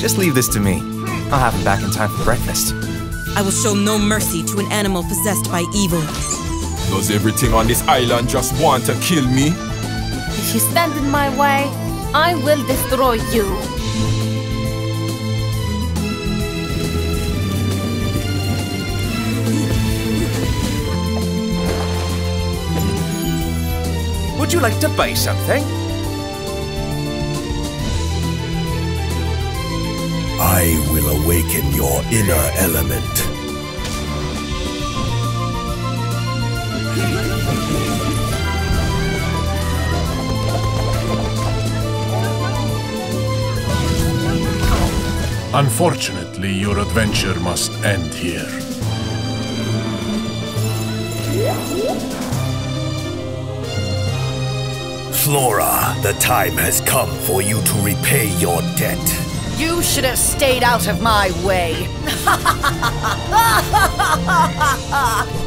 this to me. I'll have him back in time for breakfast. I will show no mercy to an animal possessed by evil. Does everything on this island just want to kill me? If you stand in my way, I will destroy you. Would you like to buy something? I will awaken your inner element. Unfortunately, your adventure must end here. Flora, the time has come for you to repay your debt. You should have stayed out of my way.